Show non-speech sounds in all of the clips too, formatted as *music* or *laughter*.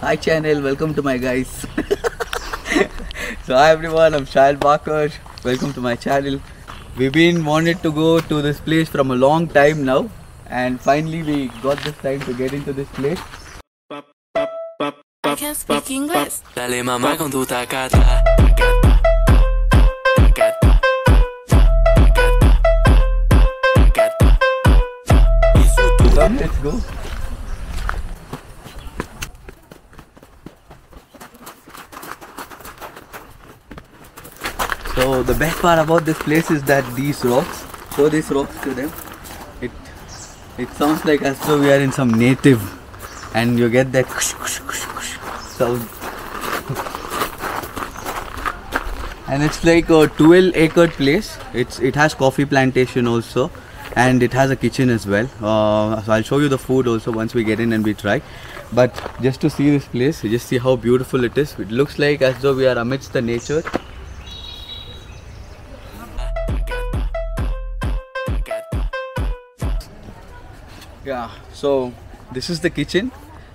Hi channel, welcome to my guys. *laughs* so hi everyone, I'm Shahid Backer. Welcome to my channel. We've been wanted to go to this place from a long time now, and finally we got this time to get into this place. I can speak English. Dale mamá con tu tacata. Let's go. So the best part about this place is that these rocks, show these rocks to them. It it sounds like as though we are in some native, and you get that sound. and it's like a 12 acre place. It's it has coffee plantation also, and it has a kitchen as well. Uh, so I'll show you the food also once we get in and we try. But just to see this place, just see how beautiful it is. It looks like as though we are amidst the nature. Yeah, so this is the kitchen,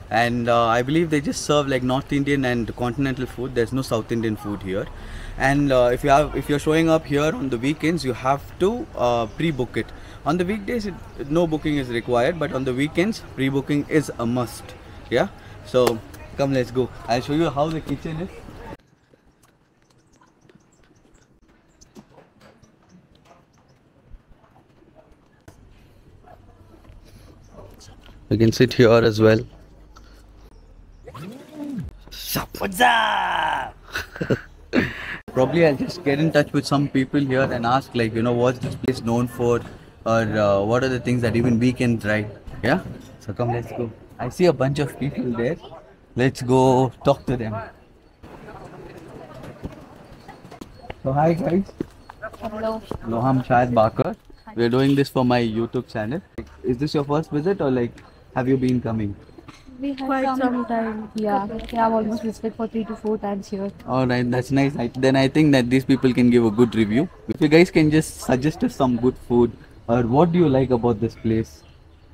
and uh, I believe they just serve like North Indian and continental food. There's no South Indian food here, and uh, if you have if you're showing up here on the weekends, you have to uh, pre-book it. On the weekdays, it, no booking is required, but on the weekends, pre-booking is a must. Yeah, so come, let's go. I'll show you how the kitchen is. You can sit here as well. what's up *laughs* Probably I'll just get in touch with some people here and ask like, you know, what's this place known for or uh, what are the things that even we can try. Yeah? So come, let's go. I see a bunch of people there. Let's go talk to them. So hi guys. Hello. Hello, I'm Shahid Backer. We're doing this for my YouTube channel. Is this your first visit or like have you been coming? We had quite some, time. Yeah, we have almost visited for three to four times here. Alright, that's nice. I, then I think that these people can give a good review. If you guys can just suggest us some good food or what do you like about this place?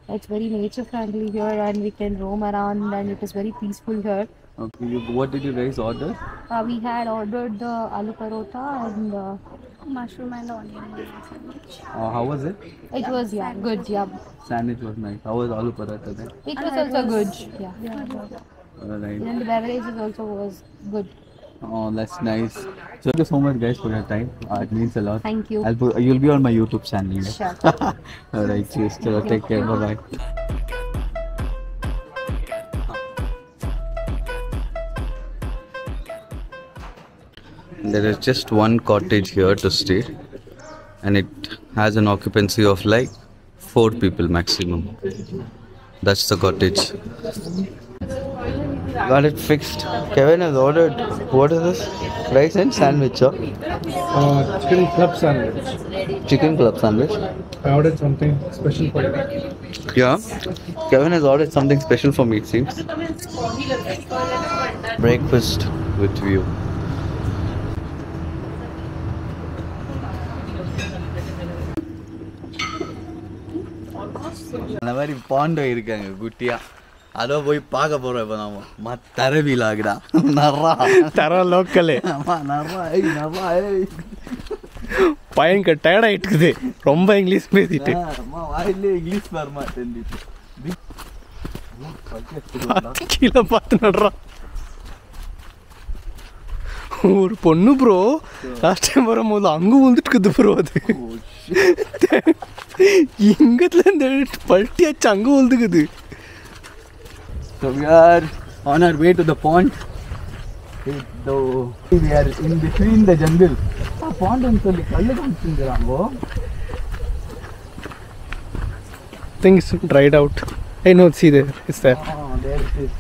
It's very nature friendly here, and we can roam around, and it is very peaceful here. Okay, you, what did you guys order? Uh, we had ordered the aloo paratha and uh, mushroom and onion sandwich. Uh, how was it? It was yeah good. Yeah, Sandwich was nice. How was aloo paratha then? it was also good. Yeah, Alright. and the beverages also was good. Oh, that's nice. So thank you so much guys for your time. Uh, it means a lot. Thank you. I'll put, you'll be on my YouTube channel. Sure. *laughs* Alright, cheers. Chalo, take care. Bye bye. There is just one cottage here to stay, and it has an occupancy of like four people maximum. That's the cottage. Got it fixed. Kevin has ordered what is this? Rice and sandwich, huh? Uh, chicken club sandwich. Chicken club sandwich. I ordered something special for you. Yeah. Kevin has ordered something special for me, it seems. Breakfast with view. அந்த மாதிரி பாண்டோ இருக்காங்க குட்டியா. அதோ போய் பார்க்க போறோம் இப்போ நாம. மா தரவிலாகடா நர்ரா தர லோக்கலு. ஆமா நர்ரா ஏய் நர்ரா ஏய். பையனுக்கு டயர்ட் ரொம்ப இங்கிலீஷ் பேசிட்டு. அம்மா வாயிலே இங்கிலீஷ் வர மாட்டேன் கீழே பார்த்து நடுறான் ஒரு பொண்ணு ப்ரோ லாஸ்ட் டைம் வரும்போது அங்கே வந்துட்டுக்குது ப்ரோ அது இங்கத்துல இந்த பல்ட்டி ஆச்சு அங்கே வந்துக்குது So we are on our way to the pond. Though we are in between the jungle. ಆ ಪಾಂಡ್ ಅಂತಲ್ಲಿ ಕಲ್ಲು ಕಾಣಿಸ್ತಿದ್ದೆ ನಾವು things dried out I know see there is there there is